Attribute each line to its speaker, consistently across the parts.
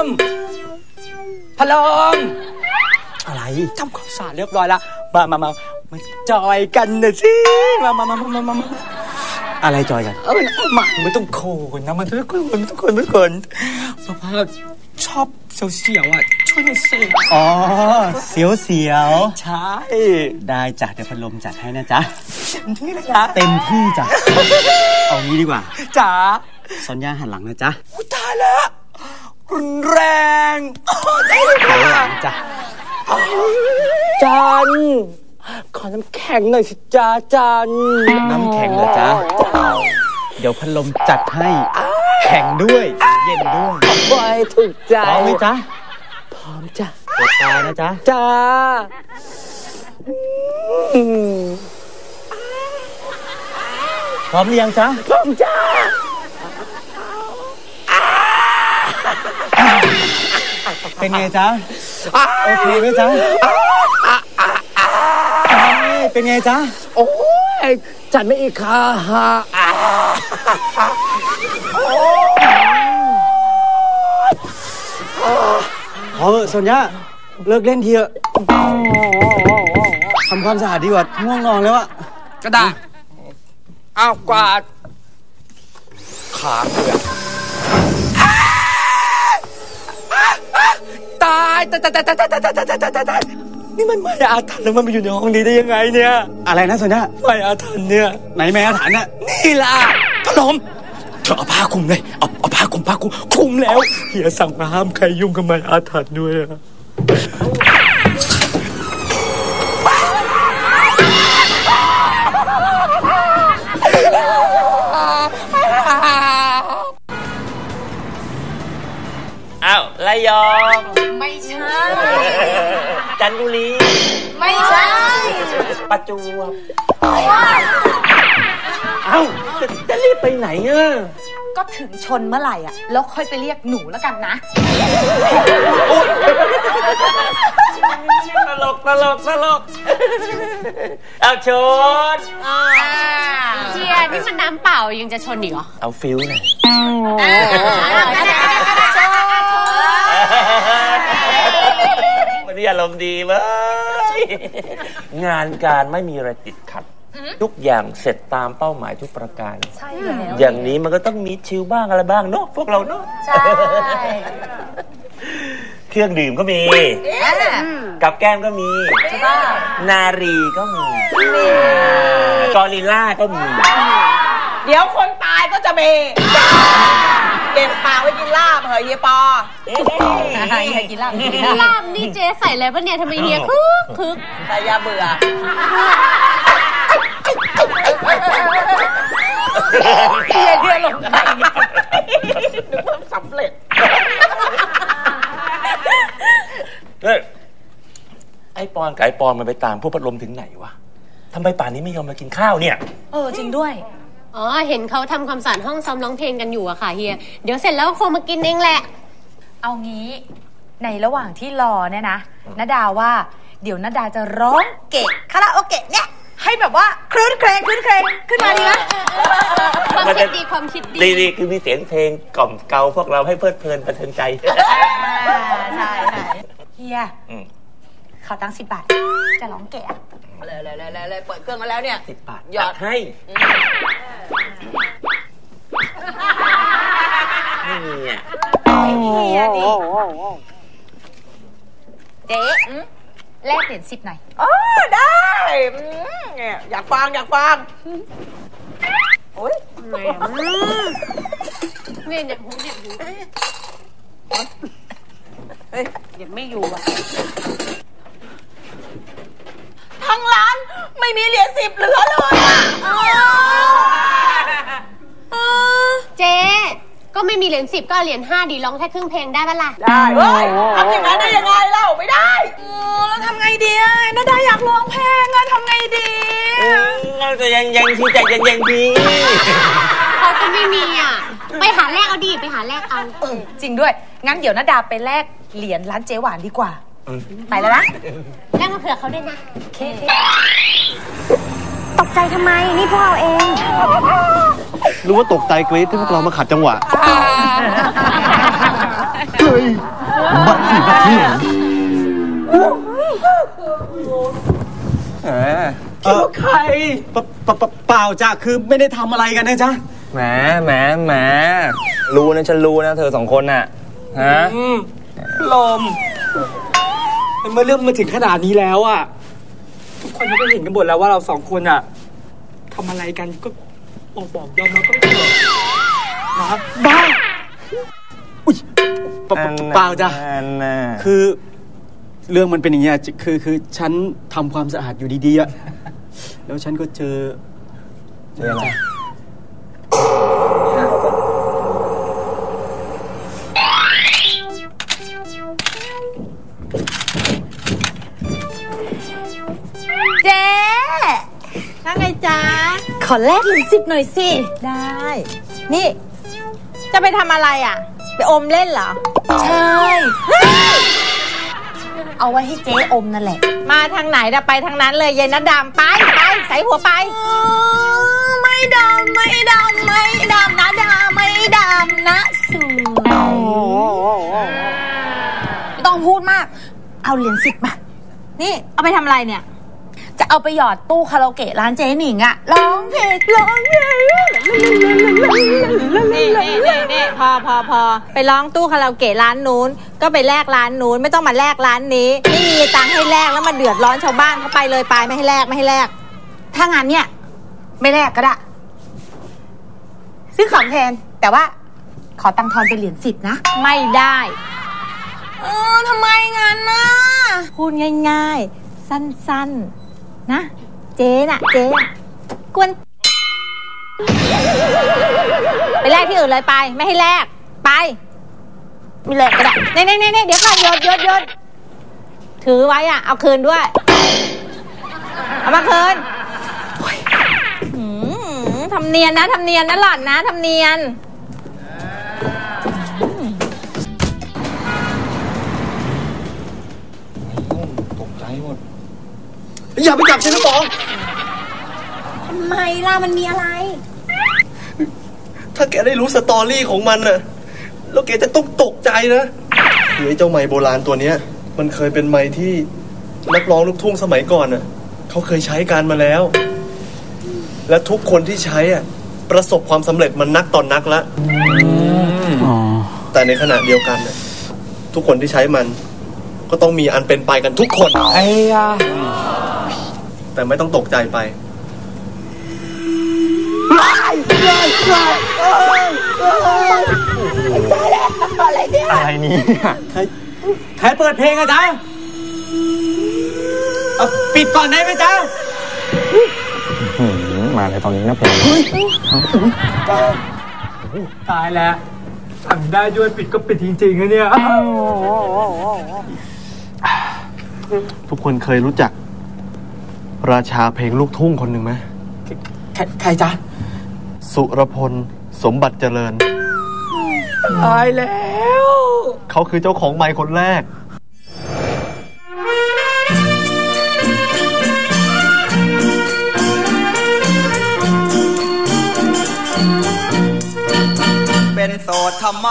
Speaker 1: ลมพลม
Speaker 2: อะไร
Speaker 1: ทำความสะอาดเรียบร้อยแล้วมามามามาจอยกันหน่อยสิมามามามามามามา
Speaker 2: อะไรจอยกัน
Speaker 1: เออมาไม่ต้องโคนนะมันทุกคนมันทุกคนทุกคนป้าพาชอบเสียวๆอะช่วยหน่อยสิ
Speaker 2: อ๋อเสียวเสียว
Speaker 1: ใช่
Speaker 2: ๆได้จ้ะเดี๋ยวพัดลมจัดให้นะจ๊ะ
Speaker 1: เต็มที่เลยนะ
Speaker 2: เต็มที่จ้ะเอางี้ดีกว่า
Speaker 1: จ๋า
Speaker 2: ซอนย่าหันหลังนะจ๊ะ
Speaker 1: อุยตายแล้ว รุนแรงโอ้ได้เลย
Speaker 2: หันหลั
Speaker 1: ค่ะ
Speaker 2: งจ้ะ
Speaker 1: จันขอน้ำแข็งหน่อยสิจ้าจัน
Speaker 2: น้ำแข็งเหรอจ๊ะเดี๋ยวพัดลมจัดให้ แข็งด้วย เย็นด้วย
Speaker 1: บอยถูกใจ
Speaker 2: พร้อมไหมจ๊ะ
Speaker 1: พร้อมจ้ะ
Speaker 2: เปิดตานะจ๊ะ
Speaker 1: จ้าอืม
Speaker 2: พร้อมหรือยังจ๊ะ
Speaker 1: พร้อมจ้า
Speaker 2: เป็นไงจ๊ะ โอเคไหมจ๊ะเป็นไงจ๊ะ
Speaker 1: โอ้ยจัดไม่อีกค่ะฮะ
Speaker 2: พอเถอะโซนย่าเลิกเล่นทีเถอะทำความสะอาดดีกว่าง่วงนอนแล้วอะ
Speaker 1: กระดาษอ้าวกวาดขาเผือก ตายตายตายตายตายตายตายตายตายตายตายนี่มันไม่อาถรรพ์แล้วมันมาอยู่ในห้องนี้ได้ยังไงเนี่ย
Speaker 2: อะไรนะโซนย่า
Speaker 1: ไม่อาถรรพ์เนี่ย
Speaker 2: ไหนแม่อาถรรพ์น่ะ
Speaker 1: นี่ล่ะพนมเธอเอาผ้าคลุมเลยเอาเอาผ้าคลุมผ้าคลุมคลุมแล้วเฮียสั่งมาห้ามใครยุ่งกับไม้อาถรรพ์ด้วยอะ
Speaker 3: ระยอง
Speaker 4: ไม่ใช่
Speaker 3: จันทบุรี
Speaker 4: ไม่ใช่
Speaker 3: ประจวบ เอ้าจะจะรีบไปไหนอะ
Speaker 4: ก็ถึงชนเมื่อไหร่อะ แล้วค่อยไปเรียกหนูแล้วกันนะ
Speaker 3: ตลกตลกตลกเอาชน
Speaker 5: เชียร์นี่มันน้ำเปล่ายังจะชนอีกเหรอ
Speaker 3: เอาฟิวหน่อยวัน นี้อารมณ์ดีเว้ยงานการไม่มีอะไรติดขัด ทุกอย่างเสร็จตามเป้าหมายทุกประการ
Speaker 4: ใช่แล้ว
Speaker 3: อย่างนี้มันก็ต้องมีชิลบ้างอะไรบ้างเนาะพวกเราเนาะ
Speaker 4: ใช่
Speaker 3: เครื่องดื่มก็มี กับแก้มก็มี นารีก็มีกอริลล่าก็มี
Speaker 6: เดี๋ยวคนตายก็จะเบเก็บปากไว้กินลาบเหอะเฮียปอ
Speaker 4: อยากกินลาบกิน
Speaker 5: ลาบนี่เจ๊ใส่อะไรปะเนี่ยทำไมเฮียคึกคึก
Speaker 6: แต่อยาเบื่อเฮียเฮียลงไปนึกว่าสำเร็จ
Speaker 3: เฮ้ยไอ้ปอนกับไอ้ปอนมันไปตามพวกพัดลมถึงไหนวะทำไมป่านนี้ไม่ยอมมากินข้าวเนี่ย
Speaker 4: เออจริงด้วย
Speaker 5: อ๋อ เห็นเขาทำความสะอาดห้องซ้อมร้องเพลงกันอยู่อะค่ะเฮีย เดี๋ยวเสร็จแล้วก็คงมากินเองแหละ
Speaker 4: เอางี้ในระหว่างที่รอเนี่ยนะนาดาว่าเดี๋ยวนาดาจะร้องเกะคาราโอเกะเนี่ยให้แบบว่าคลื่นเครงคลื่นเครงขึ้นมาดีไหม
Speaker 5: ความ
Speaker 3: มัน
Speaker 5: คิ
Speaker 3: จะ
Speaker 5: ดดีความคิดดี
Speaker 3: ดีๆคือมีเสียงเพลงกล่อมเกลาพวกเราให้เพลิดเพลินบันเทิงใจ
Speaker 4: ใช่ใช่เฮีย
Speaker 3: อืม
Speaker 4: ขอตังค์สิบบาทจะร้องเกะอะ
Speaker 6: เลยเลยเลยเลยเปิดเครื่องมาแล้วเนี่ย
Speaker 3: สิบบาท
Speaker 6: หยอด
Speaker 3: จัให้ไม่มีอะ
Speaker 4: เฮียดิเจ๊แลกเหรียญสิบหน่อย
Speaker 6: อ๋อได้อืมเนี่ยอยากฟังอยากฟังโอ้ย
Speaker 5: แหมเนี่ยเนี่ยหูเนี่ยหู
Speaker 6: เฮ้ย
Speaker 5: ยังไม่อยู่อะ
Speaker 6: ทั้งร้าน ไม่มีเหรียญสิบเหลือเลยอะ
Speaker 5: เจ๊ก็ไม่มีเหรียญสิบก็เอาเหรียญห้าดีร้องแค่ครึ่งเพลงได้ปะล่ะ
Speaker 6: ได้เฮ้ยทำอย่างนั้นได้ยังไงเล่าไม่ได้
Speaker 4: แล้วทำไงดีอะนาดาอยากร้องเพลงอะทำไงดี
Speaker 3: เราจะยังยังที่ใจยังยังดี
Speaker 5: เขาก็ไม่มีอะไปหาแลกเอาดีไปหาแลกเอา
Speaker 4: เออจริงด้วย งั้นเดี๋ยวนาดาไปแลกเหรียญร้านเจ๊หวานดีกว่า ไปแล้วนะ
Speaker 5: แลกมาเผื่อเขาด้วยนะ
Speaker 4: เคเค
Speaker 5: ตกใจทำไมนี่พวกเราเอง
Speaker 2: รู้ว่าตกใจกรี๊ดที่พวกเรามาขัดจังหวะบัตรสิบัตรที่ไหนเออเออใครเปล่าเปล่าเปล่าจ้ะคือไม่ได้ทำอะไรกันนะจ๊ะ
Speaker 7: แหมแหมแหมรู้นะฉันรู้นะเธอสองคนน่ะฮะ
Speaker 1: อืม ลมเมื่อเรื่องมาถึงขนาดนี้แล้วอะทุกคนก็เห็นกันหมดแล้วว่าเราสองคนอะทำอะไรกันก็บอกบอกยอมรับก็ได้นะบ้าอุ้ยเปล่าเปล่าจ้ะ
Speaker 7: อันน่ะ
Speaker 2: คือ เรื่องมันเป็นอย่างเงี้ยคือคือฉันทำความสะอาดอยู่ดีๆอะแล้วฉันก็เจอ
Speaker 7: เจออะไร
Speaker 4: อแลกเหรียญสิบหน่อยสิ
Speaker 6: ได้ นี่ จะไปทำอะไรอะ ไปอมเล่นเหรอ
Speaker 4: ใช่ เอาไว้ให้เจ๊อมนั่นแหละ
Speaker 6: มาทางไหนจะไปทางนั้นเลยเย็นนะดำไปไปใส่หัวไป
Speaker 4: ไม่ดำไม่ดำไม่ดำนะดาไม่ดำนะสูไม่ต้องพูดมาก เอาเหรียญสิบมา
Speaker 6: นี่ เอาไปทำอะไรเนี่ย
Speaker 4: จะเอาไปหยอดตู้คาราโอเกะร้านเจ๊หนิงอะร้องเพลงร้องเพลง
Speaker 6: นี่นี่นี่นี่พอพอพอไปร้องตู้คาราโอเกะร้านนู้น ก็ไปแลกร้านนู้นไม่ต้องมาแลกร้านนี้ ไม่มีตังค์ให้แลกแล้วมาเดือดร้อนชาวบ้านเขาไปเลยไปไม่ให้แลกไม่ให้แลก
Speaker 4: ถ้างั้นเนี่ย ไม่แลกก็ได้ซื้อของแทนแต่ว่า ขอตังค์ทอนเป็นเหรียญสิบนะ
Speaker 6: ไม่ได้
Speaker 4: เออทำไมงั้นนะ
Speaker 6: พูดง่าย ๆ สั้นๆ นะ เจ๊น่ะ เจ๊อะกวน ไปแลกที่อื่นเลยไป ไม่ให้แลก ไป
Speaker 4: ไม่แลกก็ได้
Speaker 6: นี่นี่นี่นี่เดี๋ยวก่อนหยดหยดหยดถือไว้อะ เอาคืนด้วย เอามาคืนทำเนียนนะทำเนียนนะหล่อนนะทำเนียน
Speaker 1: อย่าไปจับฉันนะปอง
Speaker 4: ทำไมล่ะมันมีอะไร
Speaker 8: ถ้าแกได้รู้สตอรี่ของมันน่ะ แล้วแกจะต้องตกใจนะคือไอ้เจ้าไม้โบราณตัวเนี้ย มันเคยเป็นไม้ที่นักร้องลูกทุ่งสมัยก่อนน่ะเขาเคยใช้การมาแล้ว และทุกคนที่ใช้อะประสบความสำเร็จมันนักต่อนนักละ
Speaker 2: อ๋อ
Speaker 8: แต่ในขณะเดียวกันน่ะทุกคนที่ใช้มัน ก็ต้องมีอันเป็นไปกันทุกคน
Speaker 1: ไอ้ยา
Speaker 8: แต่ไม่ต้องตกใจไป
Speaker 7: อะไรเนี่ย
Speaker 2: ใครเปิดเพลงอะจ๊ะเอาปิดก่อนได้ไหมจ๊ะ
Speaker 7: หืมมาในตอนนี้นะเพลง
Speaker 1: ตายแล้วสั่งได้ด้วยปิดก็ปิดจริงๆนะเนี่ย
Speaker 8: ทุกคนเคยรู้จัก ราชาเพลงลูกทุ่งคนหนึ่งไหม
Speaker 1: ใครใครจ๊ะ
Speaker 8: สุรพล สมบัติเจริญ
Speaker 1: ตายแล้ว
Speaker 8: เขาคือเจ้าของไมค์คนแรก
Speaker 9: เป็นโสดทำไม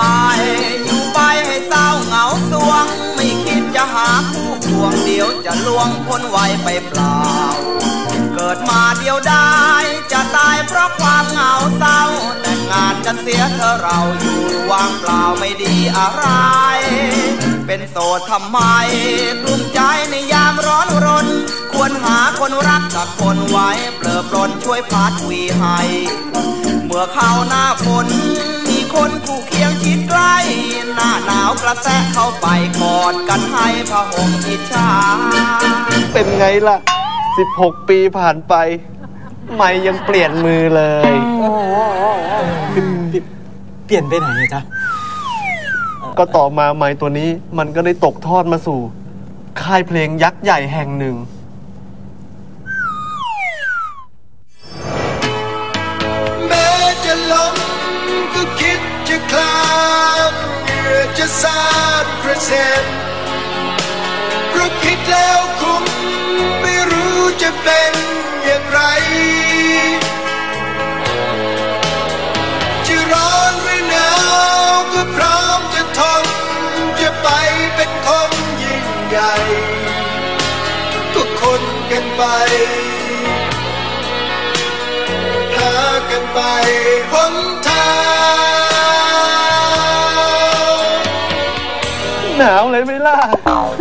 Speaker 9: อยู่ไปให้เศร้าเหงาสวง วงเดียวจะลวงพ้นไวไปเปล่า เกิดมาเดียวได้ จะตายเพราะความเหงาเศร้า แต่งงานกันเสียเธอเราอยู่ว่างเปล่าไม่ดีอะไร เป็นโสดทำไมกลุ้มใจในยามร้อนรน ควรหาคนรักสักคนไว้เปลือปลนช่วยพัดวีให้ เมื่อเข้าหน้าฝนมี คนคู่เคียงชิดใกล้หน้าหนาวกระแทกเข้าไปกอดกันให้พะห่มอิจฉา
Speaker 8: เป็นไงล่ะ 16 ปีผ่านไป ไม่ยังเปลี่ยนมือเลย
Speaker 2: เปลี่ยนไปไหนอะจ๊ะ
Speaker 8: ก็ต่อมาไม้ตัวนี้มันก็ได้ตกทอดมาสู่ ค่ายเพลงยักษ์ใหญ่แห่งหนึ่ง
Speaker 10: ก็คิดจะคลานเหงื่อจะสาดกระเซ็นเราะคิดแล้วคุ้มไม่รู้จะเป็นอย่างไร จะร้อนหรือหนาวก็พร้อมจะทนจะไปเป็นคนยิ่งใหญ่ ก็คนกันไปหากันไปหนท
Speaker 8: หนาวเลยไหม่ล่ะ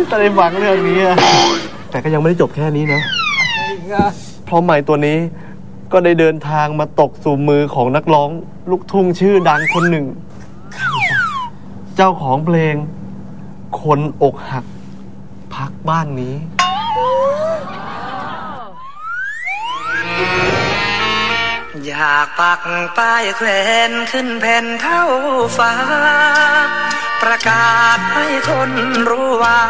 Speaker 8: แต่ในฝังเรื่องนี้อะแต่ก็ยังไม่ได้จบแค่นี้นะเพราะใหม่ตัวนี้ก็ได้เดินทางมาตกสู่มือของนักร้อง ลูกทุ่งชื่อดังคนหนึ่ง เจ้าของเพลง คนอกหัก พักบ้านนี้
Speaker 11: อยากปักป้ายแขวนขึ้นแผ่นเท่าฟ้า ประกาศให้คนรู้ว่า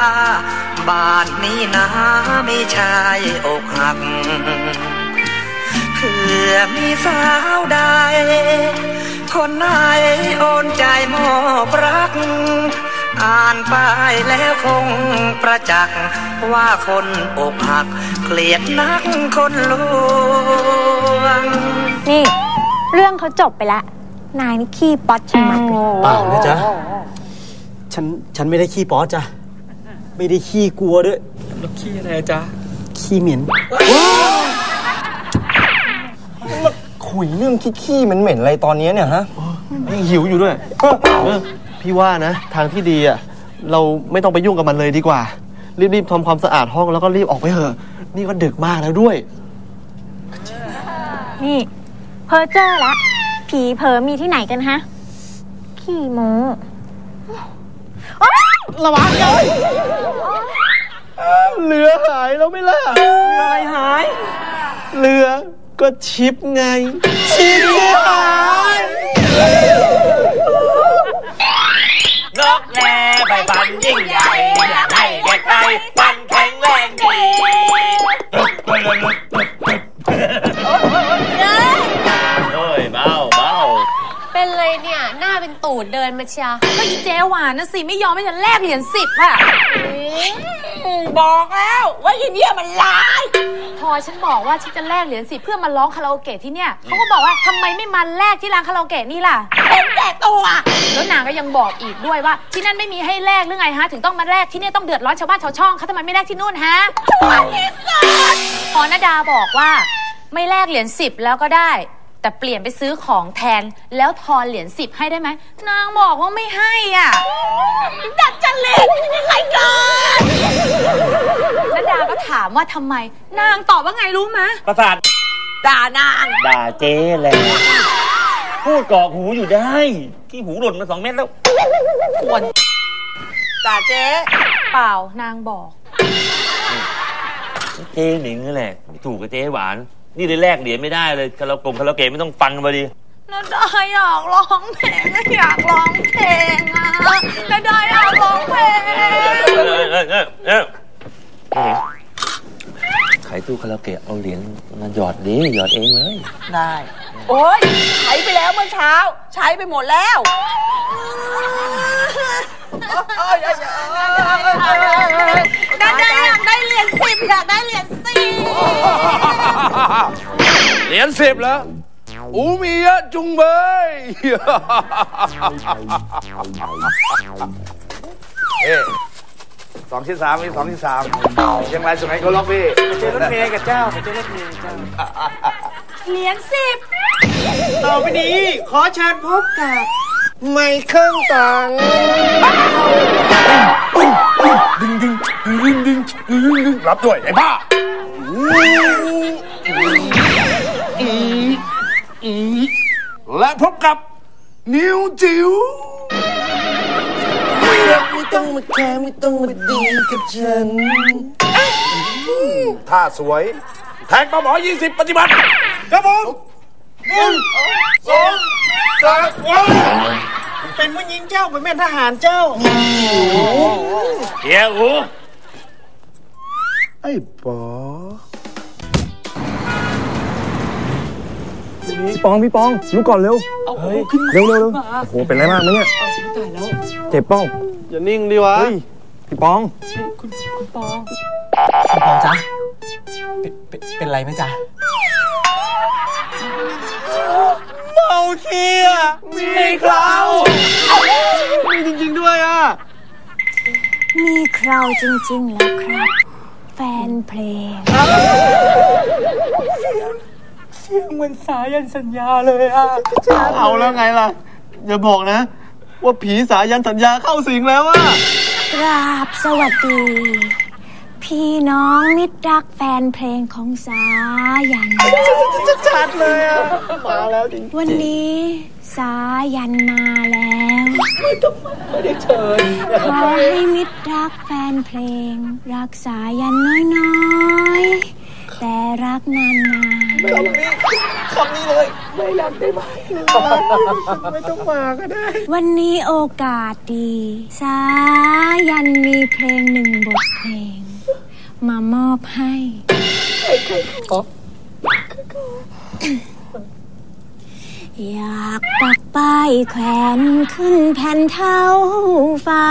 Speaker 11: บ้านนี้นะมีชายอกหัก เพื่อมีสาวใด คนไหนโอนใจมอบรัก อ่านป้ายแล้วคงประจักษ์ว่าคนอกหัก เกลียดนักคนลวง
Speaker 12: นี่ เรื่องเขาจบไปแล้ว นายนี่ขี้ป๊อตชะมัดเลย
Speaker 2: เปล่านะจ๊ะ ฉันฉันไม่ได้ขี้ป๊อสจ้ะไม่ได้ขี้กลัวด้วย
Speaker 1: แล้วขี้อะไรอะจ๊ะ
Speaker 2: ขี้เหม็น
Speaker 7: คุยเรื่องขี้ๆเหม็นๆอะไรตอนนี้เนี่ยฮะ
Speaker 8: ยังหิวอยู่ด้วยเออพี่ว่านะ ทางที่ดีอะเราไม่ต้องไปยุ่งกับมันเลยดีกว่า รีบๆทำความสะอาดห้องแล้วก็รีบออกไปเถอะ นี่ก็ดึกมากแล้วด้วย
Speaker 12: นี่ เพอเจอละผีเผลอมีที่ไหนกันฮะ ขี้โมโอ๊ย
Speaker 8: ระวังเลยเรือหายแล้วไม่ล่ะ เรืออะไรหาย เรือก็ชิปไง ชิปหาย
Speaker 3: นกแลใบฟันยิ่งใหญ่อยากให้แก่ใครฟันแข็งแรงดีโอ้ยเบา เบา
Speaker 5: เป็นเลยเนี่ย หน้าเป็นตูดเดินมาเชียร์
Speaker 4: ก็อีเจ๊หวานนะสิไม่ยอมให้ฉันแลกเหรียญสิบอะบอกแล้วว่าอีเนี่ยมันร้าย พอฉันบอกว่าฉันจะแลกเหรียญสิบเพื่อมาร้องคาราโอเกะที่เนี่ยเขาก็บอกว่าทำไมไม่มาแลกที่ร้านคาราโอเกะนี่ล่ะเป็นแต่ตัวแล้วนางก็ยังบอกอีกด้วยว่า ที่นั่นไม่มีให้แลกหรือไงฮะ ถึงต้องมาแลกที่เนี่ยต้องเดือดร้อนชาวบ้านชาวช่องเขาทำไมไม่แลกที่นู่นฮะชั่วที่สุดพอนาดาบอกว่า ไม่แลกเหรียญสิบแล้วก็ได้ แต่เปลี่ยนไปซื้อของแทนแล้วทอนเหรียญสิบให้ได้ไหมนางบอกว่าไม่ให้อะดัดจริตใครกันแล้วดาก็ถามว่าทำไม นางตอบว่าไงรู้ไหม
Speaker 3: ประสาท
Speaker 4: ด่านาง
Speaker 3: ด่าเจ๊แรงพูดกรอกหูอยู่ได้ที่หูหล่นมาสองเม็ดแล้ว
Speaker 4: ควรด่าเจ๊เปล่านางบอก
Speaker 3: เจ๊หนิงนั่นแหละไม่ถูกกับเจ๊หวาน นี่เลยแลกเหรียญไม่ได้เลยคาราโกงคาราโอเกะไม่ต้องฟังกันพอดี
Speaker 4: นาดาอยากร้องเพลงอยากร้องเพลงอะนาดาอยากร้องเพลง
Speaker 3: เออเออเออเออเจ๊หนิง ขายตู้คาราโอเกะเอาเหรียญมาหยอดดิหยอดเองเลย
Speaker 4: ได้ โอ๊ยใช้ไปแล้วเมื่อเช้า ใช้ไปหมดแล้วนาดาอยากได้เหรียญสิบอยากได้เหรียญสิบ
Speaker 13: เหรียญสิบแล้วอูมีเยอะจุงเบยเอ๊ สองที่สามมีสองที่สามยังไรสุดไหนเขาล็อกพี่
Speaker 2: เจอรถเมย์กับเจ้าเจอรถเมย์เจ้า
Speaker 4: เหรียญสิบ
Speaker 2: ต่อไปนี้ขอเชิญพบกับไม่เครื่องตัง
Speaker 13: ดึงดึงดึงดึงดึงดึงดึงรับด้วยไอ้บ้าและพบกับนิวจิ๋ว
Speaker 2: ไม่ ต้องมาแคร์ไม่ต้องมาดีกับฉัน
Speaker 13: ท่าสวย แทงปลาหมอ 20 ปฏิบัติ ครับผมหนึ่งสองสามว้า
Speaker 2: เป็นผู้หญิงเจ้า เป็นแม่ทหารเจ้า
Speaker 3: เฮียหู
Speaker 13: ไอ้ปอ
Speaker 7: พี่ปองพี่ปองลุกก่อนเร็ว
Speaker 1: เอา
Speaker 7: เฮ้ย
Speaker 1: ขึ้นมา
Speaker 7: เร็วเร็วเร็ว
Speaker 1: ขึ้นมา
Speaker 7: โอ้โหเป็นไรมากไหมเนี่ย
Speaker 1: เอาตายแล้ว
Speaker 7: เจ็บเป้า
Speaker 8: อย่านิ่งดิวะ
Speaker 7: เฮ้ยพี่ปอง
Speaker 1: คุณคุณปอง
Speaker 2: คุณปองจ๊ะเป็นเป็นเป็นไรไหมจ๊ะ
Speaker 8: เมาเคียมีเคราวมีจริง ๆด้วยอะ
Speaker 12: มีคราวจริง ๆ แล้วครับฟนเพลง
Speaker 1: เสียงเสียงเหมือนสายันสัญญาเลยอะ
Speaker 8: เอาแล้วไงล่ะ อย่าบอกนะ ว่าผีสายันสัญญาเข้าสิงแล้วอะ
Speaker 12: กราบสวัสดี พี่น้องมิตรรักแฟนเพลงของสายัน
Speaker 8: ชัดเลยอะมาแล้วจริง
Speaker 12: วันนี้สายันมาแล้ว
Speaker 1: ไม่ได้เชิญ
Speaker 12: ขอให้มิตรรักแฟนเพลง รักสายันน้อยๆ แต่รักนาน
Speaker 8: คำนี้เลย ไม่รักได้ไหมไม่ต้องมาก็ได้
Speaker 12: ๆวันนี้โอกาสดี สายันมีเพลงหนึ่งบทเพลง มามอบให้ อยากปักป้ายแขวนขึ้นแผ่นเท้าฟ้า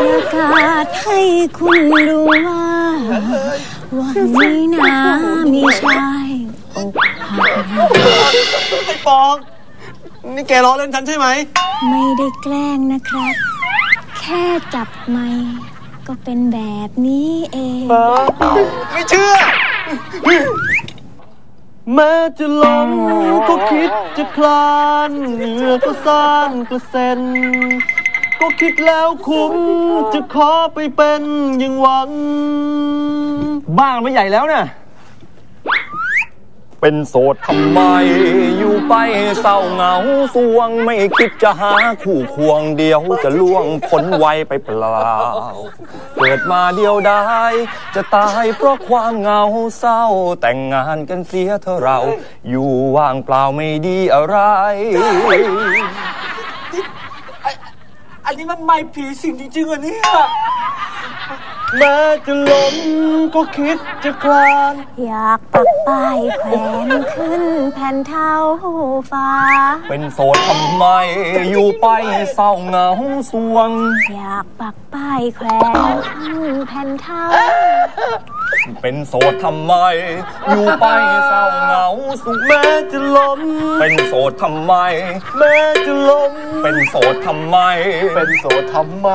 Speaker 12: ประกาศให้คุณรู้ว่า วันนี้นะมีชายอกหัก
Speaker 8: ไอ้ปอง นี่แกล้อเล่นฉันใช่ไหม
Speaker 12: ไม่ได้แกล้งนะครับ แค่จับไม้ก็เป็นแบบนี้เอง
Speaker 8: ไม่เชื่อ แม้จะล้มก็คิดจะคลานเหงื่อก็ซ่านก็เซ็น ก็คิดแล้วคุ้มจะขอไปเป็นอย่างหวัง บ้างไม่ใหญ่แล้วเนี่ย
Speaker 7: เป็นโสดทำไม อยู่ไปเศร้าเหงาสวง ไม่คิดจะหาคู่ควงเดียวจะล่วงพ้นวัยไปเปล่า เกิดมาเดียวดายจะตายเพราะความเหงาเศร้า แต่งงานกันเสียเธอะเรา อยู่ว่างเปล่าไม่ดีอะไร
Speaker 1: อันนี้มันไม่ผีสิงจริงๆเหรอเนี่ย
Speaker 8: แม้จะล้มก็คิดจะคลาน
Speaker 12: อยากปักป้ายแขวนขึ้นแผ่นเท้าฟ้า
Speaker 7: เป็นโสดทำไม อยู่ไปเศร้าเหงาสวง
Speaker 12: อยากปักป้ายแขวนขึ้นแผ่นเท้า
Speaker 7: เป็นโสดทำไม อยู่ไปเศร้าเหงาสุข
Speaker 8: แม้จะล้ม
Speaker 7: เป็นโสดทำไม
Speaker 8: แม้จะล้ม
Speaker 7: เป็นโสดทำไม
Speaker 8: เป็นโสดทำไม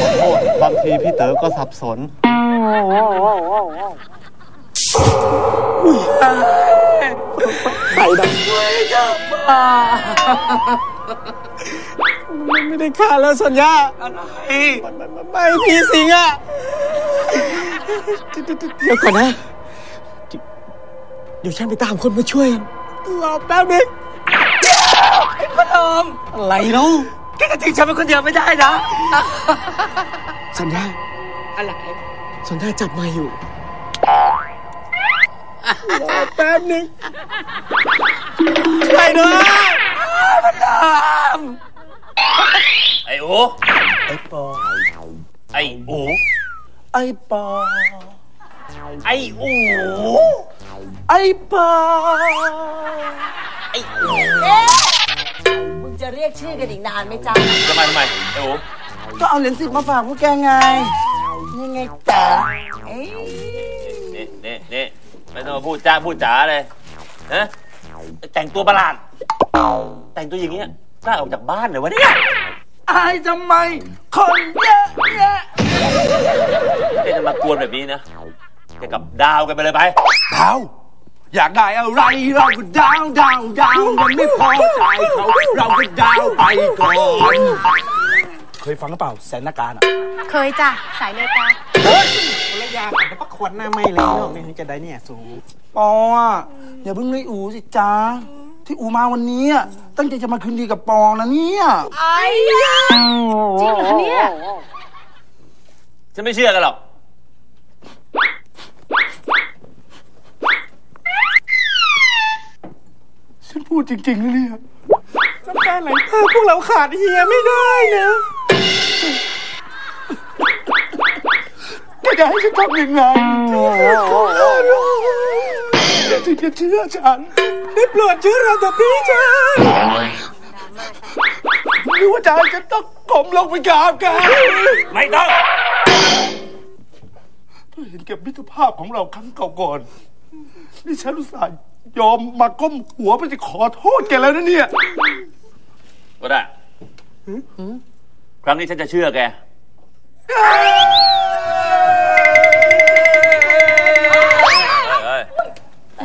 Speaker 8: ขอโทษบางทีพี่เต๋อก็สับสน
Speaker 1: ใส่ดังด้วยจ้าป้า
Speaker 8: มันไม่ได้ฆ่าแล้วสัญญา
Speaker 1: อะไร
Speaker 8: ไม่พี่สิงอะ เดี๋ยวก่อนนะ เดี๋ยวฉันไปตามคนมาช่วยรอแป๊บนึง
Speaker 1: ไอ้พนม
Speaker 8: อะไรเนาะ
Speaker 1: แกจะทิ้งฉันเป็นคนเดียวไม่ได้นะ
Speaker 8: สัญญา
Speaker 1: อะไร
Speaker 8: สัญญาจับมาอยู่รอแป๊บนึงใช่เนอะ
Speaker 1: พนม
Speaker 3: ไอ้อู
Speaker 8: ไอ้ปอ
Speaker 3: ไอ้อู
Speaker 8: ไอ้ปอ
Speaker 3: ไอ้อู
Speaker 8: ไอ้ปอ
Speaker 3: ไอ้อู
Speaker 14: มึงจะเรียกชื่อกันอีกนานไหมจ๊ะ
Speaker 3: ทำไมทำไมไอ้อู
Speaker 14: ก็เอาเหรียญสิบมาฝากพวกแกไงนี่ไงจ๊ะเอ้ย
Speaker 3: นี่นี่นี่ไม่ต้องมาพูดจ้าพูดจ๋าเลยนะแต่งตัวประหลาด แต่งตัวอย่างเงี้ยกล้าออกจากบ้านเหรอวะเนี่ย
Speaker 14: อายทำไม คนเยอะแยะ
Speaker 3: แกจะมากวนแบบนี้นะแกกลับดาวกันไปเลยไป
Speaker 13: ดาว อยากได้อะไรเราก็ดาวดาวดาวมันไม่พอใจเขา เราก็ดาวไปก่อน เคยฟังหรือเปล่าแสนนาการอะ
Speaker 5: เคยจ้ะ สายเลยจ้ะ
Speaker 14: คนละอยางแต่ปักขวดหน้าไม่เลยเนาะไม่จะได้เนี่ยสูงปออะอย่าเพิ่งเลยอูสิจ้า ที่อูมาวันนี้อะตั้งใจจะมาคืนดีกับปองนะเนี่ย
Speaker 4: ไอ้ยาจริงเหรอเนี่ย
Speaker 3: ฉันไม่เชื่อกันหรอก
Speaker 14: ฉันพูดจริงๆนะเนี่ยน้ำตาไหลพรากพวกเราขาดเฮียไม่ได้นะจะให้ฉันทำยังไงจะถึงจะเชื่อฉัน ได้โปรดเชื่อเราแต่พี่ชายหรือว่าจะให้ฉันต้องก้มลงไปกราบกัน
Speaker 3: ไม่ต้อง
Speaker 14: เพื่อเห็นแก่มิตรภาพของเราครั้งเก่าก่อนนี่ฉันอุตส่าห์ยอมมาก้มหัวไปจะขอโทษแกแล้วนะเนี่ย
Speaker 3: ก็ได้ ครั้งนี้ฉันจะเชื่อแก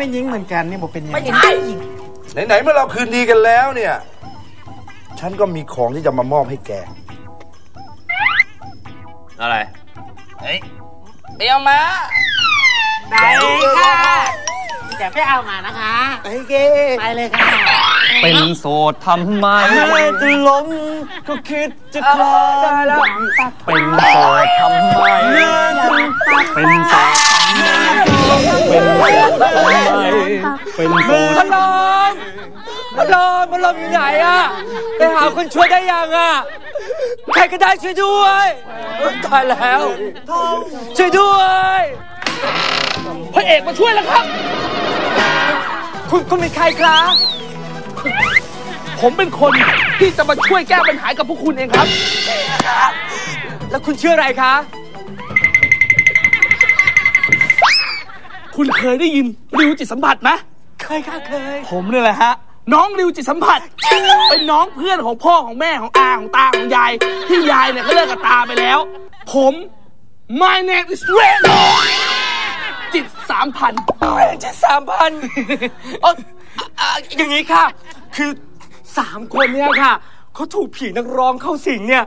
Speaker 14: ไม่ยิงเหมือนกันนี่บอกเป็นยัง
Speaker 4: ไม่
Speaker 14: ไง
Speaker 4: ใช่
Speaker 13: ไหนๆเมื่อเราคืนดีกันแล้วเนี่ย ฉันก็มีของที่จะมามอบให้แก
Speaker 3: อะไร
Speaker 14: เฮ้ยไปเอามา
Speaker 6: ไหนค่ะเดี๋ยวไปเอามานะคะ
Speaker 14: ไปเก
Speaker 6: ไปเลยค่ะ
Speaker 7: เป็นโสดทำไมจะล้มก็คิดจะคลานเป็นโสดทำไมเป็นโสดเป็น ไห
Speaker 1: นอะไปหาคนช่วยได้ยังอะใครก็ได้ช่วยด้วยตายแล้ว ช่วยด้วยพระเอกมาช่วยแล้วครับ คุณคุณเป็นใครครับ
Speaker 15: ผมเป็นคนที่จะมาช่วยแก้ปัญหากับพวกคุณเองครับ
Speaker 1: แล้วคุณชื่ออะไรคะ
Speaker 15: คุณเคยได้ยินริวจิตสัมผัสไหม
Speaker 1: เคยค่ะเคย
Speaker 15: ผมเนี่ยแหละฮะ น้องริวจิตสัมผัส เป็นน้องเพื่อนของพ่อของแม่ของอาของตาของยาย ที่ยายเนี่ยก็เลิกกับตาไปแล้ว ผม my name is Ren จิตสามพัน
Speaker 1: เรนจิตสามพันเอออะอย่างนี้ค่ะ คือสามคนเนี่ยค่ะเขาถูกผีนักร้องเข้าสิงเนี่ย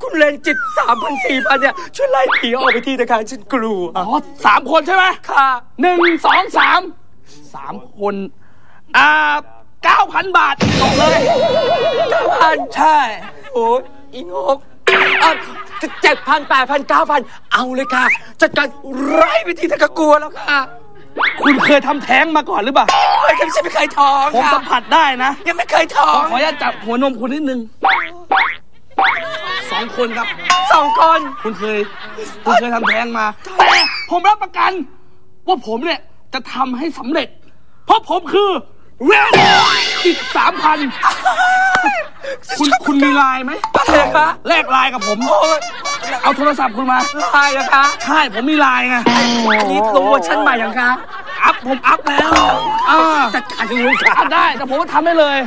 Speaker 1: คุณเรนจิตสามพันสี่พันเนี่ยช่วยไล่ผีออกไปทีนะคะฉันกลัว
Speaker 15: อ๋อสามคนใช่ไหม
Speaker 1: ค่ะ
Speaker 15: หนึ่งสองสามสามคนอ่า เก้าพันบาทจบเลย
Speaker 1: เก้าพัน
Speaker 15: ใช่
Speaker 1: โอ้ยอีงกเจ็ดพันแปดพันเก้าพันเอาเลยค่ะ จัดการไล่ไปทีตะกะกลัวแล้วค่ะ
Speaker 15: คุณเคยทำแท้งมาก่อนหรือเปล่า
Speaker 1: เคยฉันไม่เคยท้อง
Speaker 15: ผม
Speaker 1: ค่ะ
Speaker 15: สัมผัสได้นะ
Speaker 1: ยังไม่เคยท้อ
Speaker 15: ของขออนุญาตจับหัวนมคุณนิดนึงสองคนครับ
Speaker 1: สองคน
Speaker 15: คุณเคย คุณเคยทำแท้งมา แต่ผมรับประกัน ว่าผมเนี่ยจะทำให้สำเร็จ เพราะผมคือ เรนจิตสามพันคุณคุณมีไลน์ไหม
Speaker 1: อะไรคะ
Speaker 15: แลกไลน์กับผม
Speaker 1: โอ้ย
Speaker 15: เอาโทรศัพท์คุณมา
Speaker 1: ลายนะคะ
Speaker 15: ใช่ผมมีไลน์ไง
Speaker 1: อันนี้ลงเวอร์ชันใหม่ยังคะ
Speaker 15: อัพผมอัพแล้วอ่า
Speaker 1: จัดการตรงนู้นค่ะ
Speaker 15: อัพได้แต่ผมก็ทำได้เลย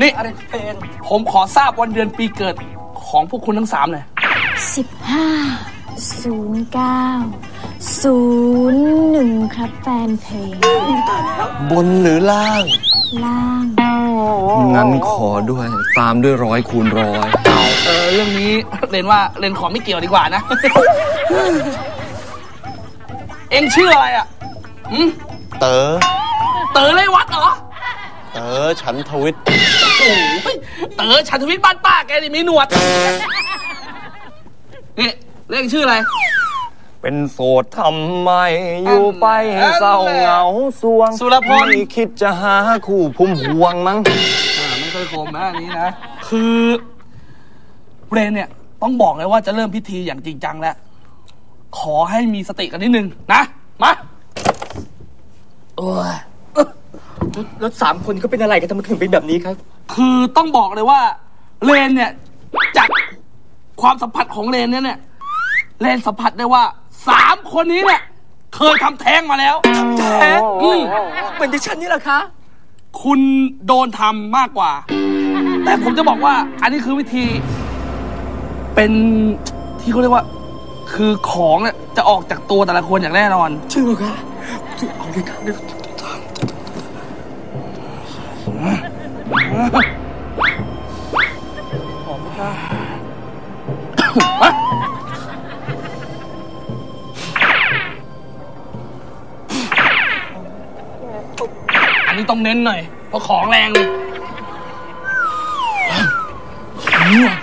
Speaker 15: นี่
Speaker 1: อะไรเพลง
Speaker 15: ผมขอทราบวันเดือนปีเกิดของพวกคุณทั้งสามหน่อย
Speaker 12: สิบห้า ศูนย์เก้าศูนย์หนึ่งครับแฟนเพลง
Speaker 7: บนหรือล่าง
Speaker 12: ล่าง
Speaker 7: งั้นขอด้วยตามด้วยร้อยคูณร้อย
Speaker 15: เออเรื่องนี้เรนว่าเรนขอไม่เกี่ยวดีกว่านะ เอ็งชื่ออะไรอะหืม
Speaker 7: เต๋อ
Speaker 15: เต๋อเลยวัดเหรอ
Speaker 7: เต๋อฉันทวิต
Speaker 15: โอ้ยเต๋อชันทวิทย์บ้านป้าแกนี่มีหนวดนี่ เรื่องชื่ออะไร
Speaker 7: เป็นโสดทำไม อยู่ไปเศร้าเหงาสวง
Speaker 15: สุรพล
Speaker 7: ไม่คิดจะหาคู่พุ่มพวงมั้ง
Speaker 15: อ่าไม่เคยโคมนะอันนี้นะ คือเรนเนี่ยต้องบอกเลยว่าจะเริ่มพิธีอย่างจริงจังแล้ว ขอให้มีสติกันนิดนึงนะ มาโอ้ย
Speaker 1: แล้วสามคนก็เป็นอะไรกันทำไมถึงเป็นแบบนี้ครับ
Speaker 15: คือต้องบอกเลยว่าเรนเนี่ยจากความสัมผัสของเรนเนี่ยเนี่ย เรนสัมผัสได้ว่าสามคนนี้เนี่ยเคยทำแท้งมาแล้ว
Speaker 1: แท้ง
Speaker 15: อืม
Speaker 1: เหมือนดิฉันนี่แหละคะ
Speaker 15: คุณโดนทำมากกว่า แต่ผมจะบอกว่าอันนี้คือวิธี เป็นที่เขาเรียกว่า คือของเนี่ยจะออกจากตัวแต่ละคนอย่างแน่นอน
Speaker 1: จริงเหรอคะเอาเลยค่ะ
Speaker 15: อันนี้ ต้องเน้นหน่อย เพราะของแรงเลย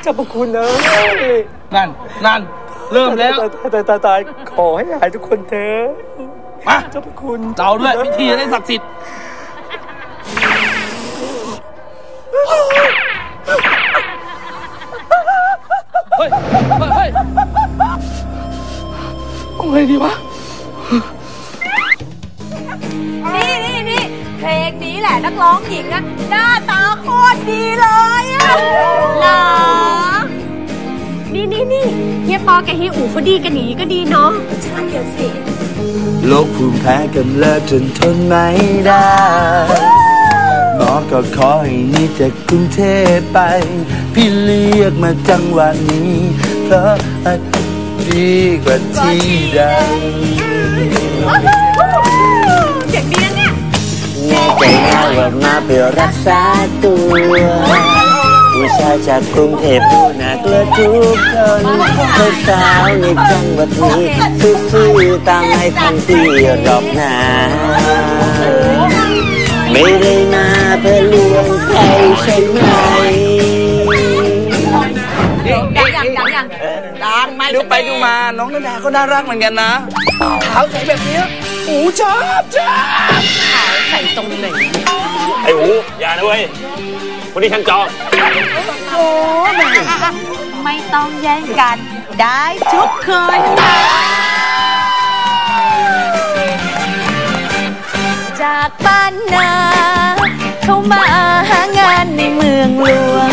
Speaker 1: เจ้าพระคุณนะ
Speaker 15: นั่น นั่น เริ่มแล้ว
Speaker 1: ตายตายตายขอให้หายทุกคนเถอะ
Speaker 15: มา
Speaker 1: เจ้าพระคุณ
Speaker 15: เราด้วยพิธีจะได้ศักดิ์สิทธิ์เฮ้ย เฮ้ยเฮ้ยเอาไงดีวะ
Speaker 4: หญิงนะหน้าตาโคตรดีเลยอะ
Speaker 5: เหรอ นี่นี่นี่เฮียปอกับเฮียอูเขาดีกันอย่างนี้ก็ดีเนาะ
Speaker 4: ใช่อะสิ
Speaker 16: โรคภูมิแพ้กำเริบจนทนไม่ได้หมอก็ขอให้หนี่จากกรุงเทพไป พี่เรียกมาจังหวะนี้ เพราะอาดีกว่าที่ใด
Speaker 4: เสีย นะ
Speaker 16: ว่ามาเพื่อรักษาตัว ผู้ชายจากกรุงเทพดูน่ากลัวทุกคนสาวๆในจังหวัดนี้ซื่อๆตามให้ทันทีหรอกนะไม่ได้มาเพื่อลวงใครใช่ไหม
Speaker 6: ดังยังดังยังดังไหม
Speaker 15: ดูไปดูมา น้องนาดาก็น่ารักเหมือนกันนะขาวใสแบบเนี้ยอูชอบชอบ
Speaker 6: ใส่ตรงไหน
Speaker 3: ไอ้หูอย่านะเว้ยวันนี้ฉันจอง
Speaker 6: โอ้แหมไม่ต้องแย่งกัน ได้ทุกคืนจากบ้านนาเข้ามาหางานในเมืองหลวง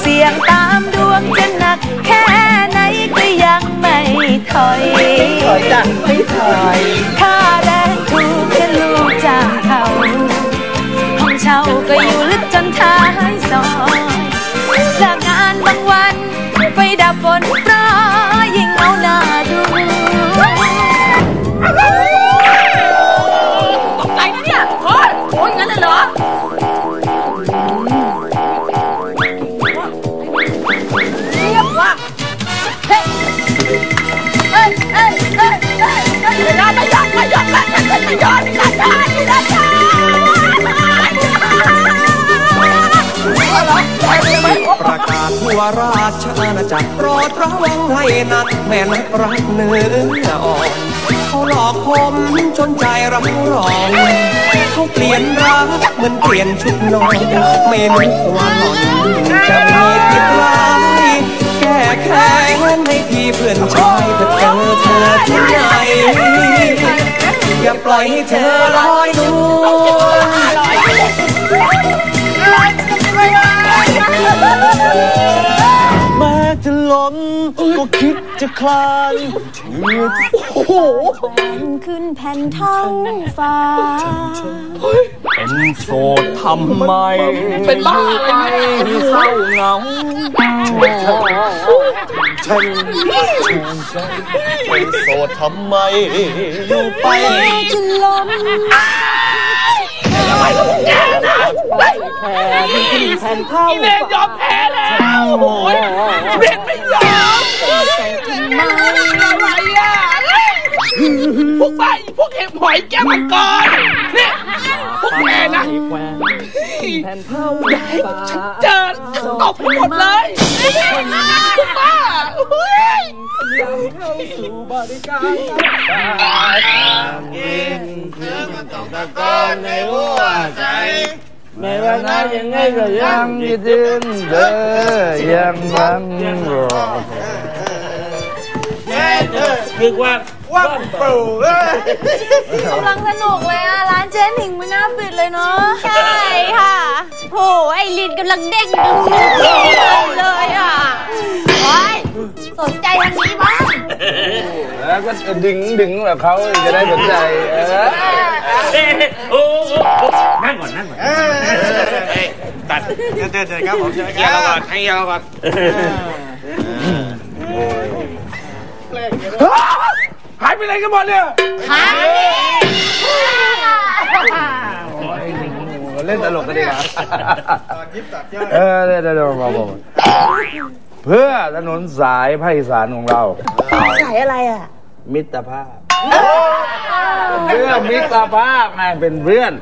Speaker 6: เสียงตามดวงจะหนักแค่ไหนก็ยังไม่ถอย
Speaker 16: ถอยจ้ะไม่ถอย
Speaker 6: ค่าแรง ถูกแค่ลูกจ้างเขา ห้องเช่าก็อยู่ลึกจนท้ายซอย จั
Speaker 17: กรโปรดระวังให้นักแม่นักรักเนื้ออ่อนเขาหลอกผมจนใจร้องร้องเขาเปลี่ยนรักเหมือนเปลี่ยนชุดนอนไม่นึกว่าหล่อนจะมีผิดร้ายแก้แค้นให้พี่เพื่อนชายถ้าเจอเธอที่ไหนอย่าปล่อยให้เธอลอยนวล
Speaker 16: แม้จะล้ม ก็คิดจะคลานเชื่อโอ้โห
Speaker 12: ขึ้นแผ่นท้องฟ้า
Speaker 7: เป็นโสดทำไม
Speaker 15: เป็นบ้าอะไร
Speaker 7: ไป
Speaker 15: เนี่ย
Speaker 7: เศร้าเหงาฉันเป็นโสดทำไม อยู่ไป
Speaker 12: จะล้ม
Speaker 15: ทำไมต้องแกนะแพ้แผ่นเท่าอีเรนยอมแพ้แล้วโอ้ยเรนไม่ยอมอะไรอะพวกบ้าพวกเห็บหอยแก้วมังกรเนี่ยพวกแกนะอย่าให้ฉันเจอตบให้หมดเลยพวกบ้า เฮ้ย
Speaker 16: เข้าสู่บริการกินคือมันต้องตะโกนในหัวใจไม่ว่านายังไงก็ยังคิดถึงเธอยังรังรอ
Speaker 3: นึกว่า
Speaker 16: ว่าปูเอ้ย
Speaker 4: กำลังสนุกเลยอะ ร้านเจ๊หนิงไม่น่าปิดเลยเนาะ
Speaker 5: ใช่ค่ะโหไอลินกำลังเด้งดึงเลยอะ
Speaker 4: สนใจทางนี้บ้าง
Speaker 16: แล้วก็ดึงดึงแบบเขาจะได้สนใจเออ
Speaker 3: โอ้โหนั่งก่อนนั่งก่อนตัด
Speaker 8: เดินเดินครับผมเชิญค
Speaker 3: เกียร์
Speaker 8: รั
Speaker 3: เรา
Speaker 8: บ
Speaker 3: ก่อนให้เกียร์เราก่อน
Speaker 15: หายไปไหนกันหมดเนี่ย
Speaker 16: เล่นตลกกันดีกว่าเออเดี๋ยวเดี๋ยวเดี๋ยวบอกบอก เพื่อถนนสายภาคอีสานของเรา
Speaker 6: สายอะไรอะ
Speaker 16: มิตรภาพ เพื่อมิตรภาพไงเป็นเพื่อน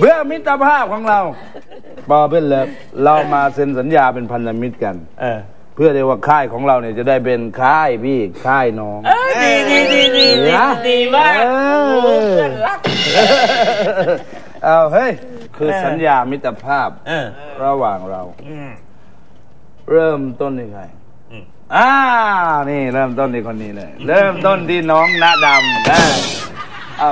Speaker 16: เพื่อมิตรภาพของเราบอเป็นเลิฟเรามาเซ็นสัญญาเป็นพันธมิตรกันเพื่อที่ว่าค่ายของเราเนี่ยจะได้เป็นค่ายพี่ค่ายน้อง
Speaker 3: ดีดีดีดีดี
Speaker 16: นะ
Speaker 3: ดีมาก
Speaker 16: เออเอาเฮ้ย คือสัญญามิตรภาพระหว่างเรา เริ่มต้นที่ใครอ่านี่เริ่มต้นที่คนนี้เลย เริ่มต้นที่น้องณดำนะเอา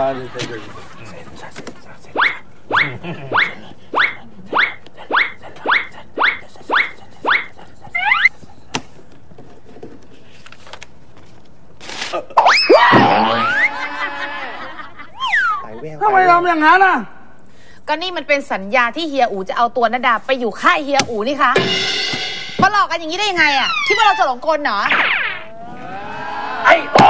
Speaker 16: ทำไมทำอย่างนั้นอะ
Speaker 4: ก็นี่มันเป็นสัญญาที่เฮียอูจะเอาตัวนาดาไปอยู่ค่ายเฮียอูนี่คะ มาหลอกกันอย่างนี้ได้ยังไงอะคิดว่าเราจะหลงกลเหรอ
Speaker 3: ไอ้โอ้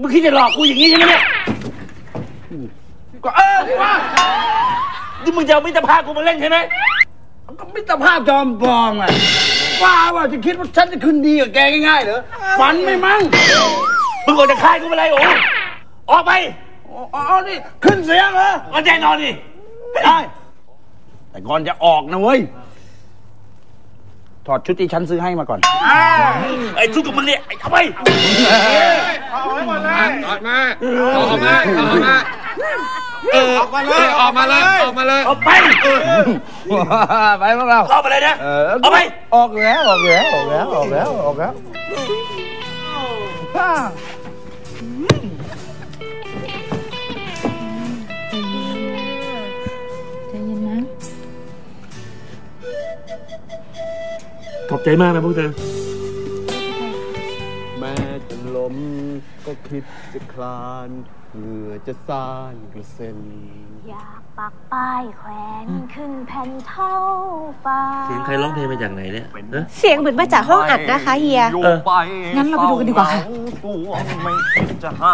Speaker 3: มึงคิดจะหลอกกูอย่างนี้ใช่ไหมเนี่ย
Speaker 16: ก็เออว่า
Speaker 3: นี่มึงจะเอามิตรภาพกูมาเล่นใช่ไหม
Speaker 16: ก็มิตรภาพจอมปลอมไงว่าว่าจะคิดว่าฉันจะคืนดีกับแกง่ายๆเหรอฝันไม่มั้ง
Speaker 3: มึงออกจากค่ายกูไปเลยโอ้ออกไป
Speaker 16: อ๋อนี่ขึ้นเสียงเหรอ
Speaker 3: ก็แน่นอนดิ
Speaker 16: ได้แต่ก่อนจะออกนะเว้ย ถอดชุดที่ฉันซื้อให้มาก่อน
Speaker 3: ไอ้ชุดกับมึงเนี่ยไอ้เอาไป
Speaker 16: เอาไว้ก่อนเลย
Speaker 15: ออกมาออกมาออกมาเออออกมาเลยออกมาเลยออกมาเลย
Speaker 3: เอาไป
Speaker 16: ไปพวกเรา
Speaker 3: เข้าไปเลยนะ
Speaker 16: เออ
Speaker 3: เอาไป
Speaker 16: ออกแล้วออกแล้วออกแล้วออกแล้วออกแล้ว
Speaker 3: ขอบใจมากนะพวกเธอ
Speaker 8: แม้จะล้มก็คิดจะคลานเพื่อจะสร้างกระเซ็น
Speaker 12: อยากปักป้ายแขวนขึ้นแผ่นเท่าฟ้า
Speaker 3: เสียงใครร้องเพลงมาจากไหนเนี่ยฮะ
Speaker 5: เสียงเหมือนมาจากห้องอัดนะคะเฮีย
Speaker 3: เออ
Speaker 4: งั้นเราไปดูกันดีกว่าค่ะ
Speaker 7: ไม่คิดจะหา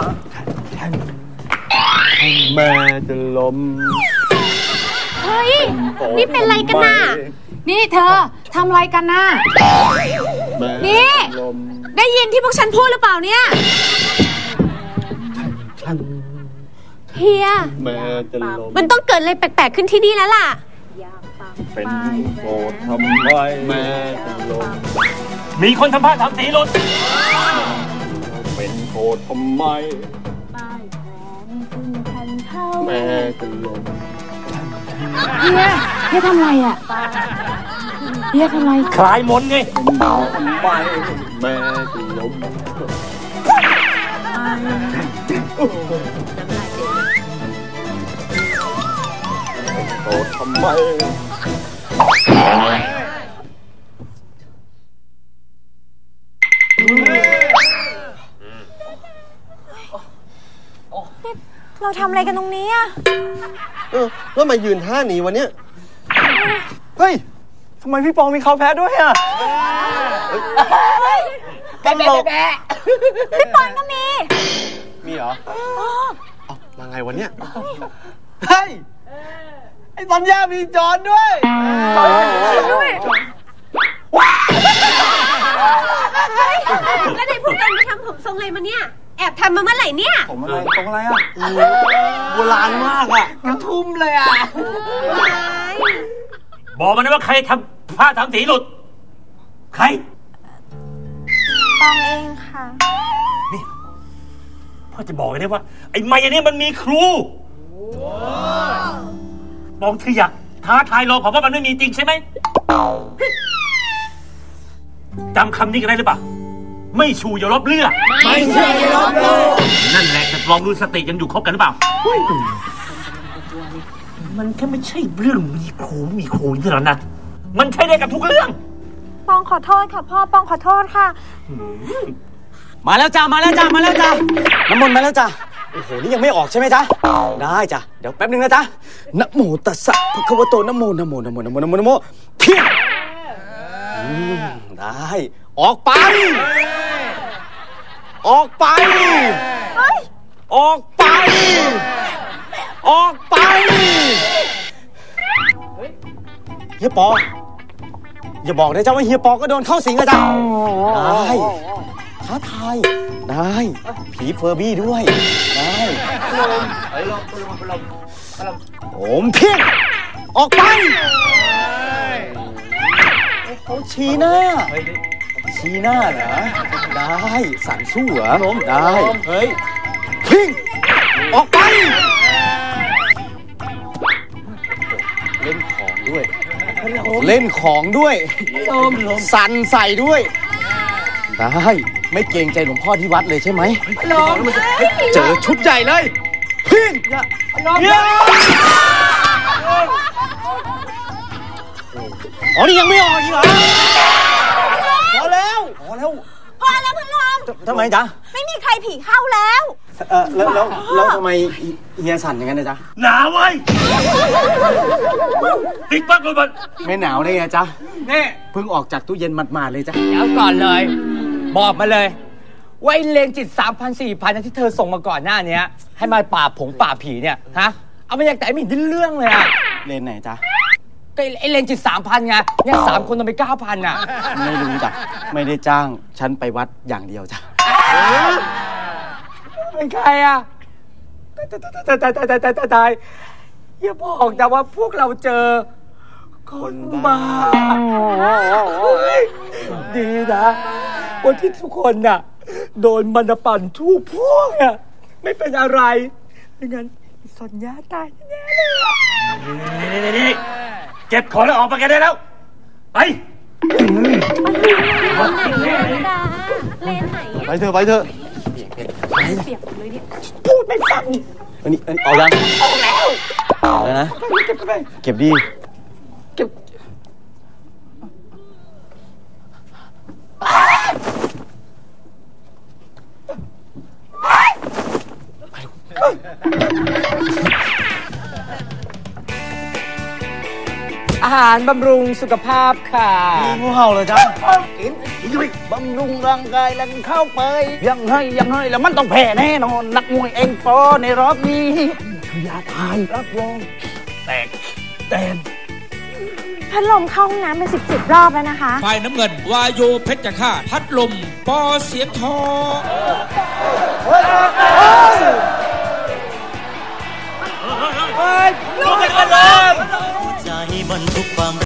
Speaker 8: แม้จะล้ม
Speaker 5: เฮ้ย นี่เป็นไรกันน่ะ
Speaker 4: นี่เธอทำอะไรกันน่ะ
Speaker 8: แม้
Speaker 4: นี่
Speaker 8: จะล้ม
Speaker 4: ได้ยินที่พวกฉันพูดหรือเปล่าเนี่ย
Speaker 5: เฮีย
Speaker 8: แม้จะล้ม
Speaker 5: มันต้องเกิดอะไรแปลกๆขึ้นที่นี่แล้วล่ะ
Speaker 7: เป็นโสดทำไม
Speaker 8: แม้จะล้ม
Speaker 3: มีคนทำผ้าทำสีหลุด
Speaker 7: เป็นโสดทำไม
Speaker 12: ป้ายแขวนขึ้นแผ่นเท่า
Speaker 8: แม้จะล้ม
Speaker 4: เฮียเฮียทำอะไรอะเฮียทำอะไร
Speaker 3: คลายมนต์ไง
Speaker 8: ทำไมแม้จะล้ม
Speaker 7: โสดทำไม
Speaker 12: ทำอะไรกันตรงนี้อะ
Speaker 8: เออแล้วมายืนท่านี้วันเนี้ย
Speaker 1: เฮ้ยทำไมพี่ปองมีเขาแพ้ด้วยอะ
Speaker 8: ตลก
Speaker 12: พี่ปอนก็มี
Speaker 8: มีเหรอเอ้ามาไงวันเนี้ย
Speaker 1: เฮ้ยไอ้สัญญามีจอนด้วย
Speaker 12: ด้วย
Speaker 5: แล้วในพวกกันไปทำผมทรงอะไรมาเนี่ย แอบทำมาเมื่อไหร่เนี่ย
Speaker 1: ผมอะไรตรงอะไรอะ
Speaker 8: โบราณมากอะ
Speaker 1: กระทุ่มเลยอะ
Speaker 3: บอกมานะว่าใครทำผ้าทำสีหลุด ใคร
Speaker 12: ปองเองค่ะ
Speaker 3: พ่อจะบอกเลยนะว่า ไอ้ไม้อันนี้มันมีครูบอกเธออยากท้าทายเราผมว่ามันไม่มีจริงใช่ไหมจำคำนี้กันได้หรือเปล่า ไม่ชูอย่าลบเลือด
Speaker 10: ไม่ใช่ลบเลือด
Speaker 3: นั่นแหละจะลองดูสติยังอยู่ครบกันหรือเปล่า มันแค่ไม่ใช่เรื่องมีครูมีครูอย่างนี้หรอกนะมันใช่ได้กับทุกเรื่อง
Speaker 12: ปองขอโทษค่ะพ่อปองขอโทษค่ะ
Speaker 2: มาแล้วจ้ามาแล้วจ้ามาแล้วจ้าน้ำมนต์มาแล้วจ้าโอ้โห นี่ยังไม่ออกใช่ไหมจ๊ะ ได้จ้ะ เดี๋ยวแป๊บนึงนะจ๊ะนะโมตัสสะภะคะวะโตนะโมนะโมนะโมนะโมนะโมนะโมเพียงอืมได้ ออกไป ออกไป ออกไป ออกไป เฮียปอ อย่าบอกนะจ๊ะว่าเฮียปอก็โดนเข้าสิงอะจ๊ะได้ท้าทาย ได้ ผีเฟอร์บี้ด้วย ได้โอมเพียงออกไปเขาชี้หน้า ชี้หน้าเหรอ ได้สั่งสู้เหรอได้ เฮ้ยเพิงออกไป เล่นของด้วย เล่นของด้วย สั่นใส่ด้วย ได้ ไม่เกรงใจหลวงพ่อที่วัดเลยใช่ไหมเจอชุดใหญ่เลยพิงอ๋อนี่ยังไม่ออกอีกเหรอ พอแล้ว พอแล้ว
Speaker 12: พอแล้วเพื่อนลม
Speaker 2: ทำไมจ๊ะ
Speaker 12: ไม่มีใครผีเข้าแล้ว
Speaker 2: เออแล้วแล้วแล้วทำไมเฮียสั่นอย่างนั้นนะจ๊ะ
Speaker 3: หนาวเว้ยติ๊กปั๊กเลยมัน
Speaker 2: ไม่หนาวได้ไงจ๊ะ
Speaker 1: นี่
Speaker 2: เพิ่งออกจากตู้เย็นหมาดๆเลยจ้ะ
Speaker 1: เดี๋ยวก่อนเลย บอกมาเลยว่าไอ้เลนจิตสามพันสี่พันที่เธอส่งมาก่อนหน้าเนี้ย ให้มาป่าบผงป่าบผีเนี่ยฮะเอามาจากแต่ไม่เห็นได้เรื่องเลยอะ
Speaker 2: เลนไหนจ๊ะ
Speaker 1: ก็ไอ้เลนจิตสามพันไงเนี่ยสามคนต้องไปเก้าพันอะ
Speaker 2: ไม่รู้จ้ะ ไม่ได้จ้าง ฉันไปวัดอย่างเดียวจ้ะ
Speaker 1: เป็นใครอะตายตายตายตายตายตายตายอย่าบอกนะว่าพวกเราเจอ คนบ้าเฮ้ยดีนะวันที่ทุกคนน่ะ โดนมันปั่นทุกพวกอะไม่เป็นอะไรไม่งั้นสัญญาตายแน่เลย
Speaker 3: นี่นี่นี่เก็บของแล้วออกไปกันได้แล้ว ไป
Speaker 8: ไปเถอะไปเถอะ
Speaker 1: พูดไม่ฟัง
Speaker 2: อันนี้อันนี้เอายัง
Speaker 1: ออกแล้ว
Speaker 2: เอาแล้วนะ
Speaker 1: เก็บไป
Speaker 2: เก็บดี
Speaker 1: เก็บ อาหารบำรุงสุขภาพค่ะ
Speaker 2: งูเห่าเลยจ้ะ
Speaker 16: กินบำรุงร่างกายแหล่งเข้าไป ยังให้ยังให้แล้วมันต้องแพ้แน่นอนนักมวยเองปอในรอบนี้คือยาทานรับรองแตกแตน
Speaker 18: พัดลมเข้าห้องน้ำเป็นสิบสิบรอบแล้วนะคะ
Speaker 19: ฝ่ายน้ำเงิน วายโยเพชรฆาตพัดลม ปอเสียงทอ ง
Speaker 20: ใจบรรทุก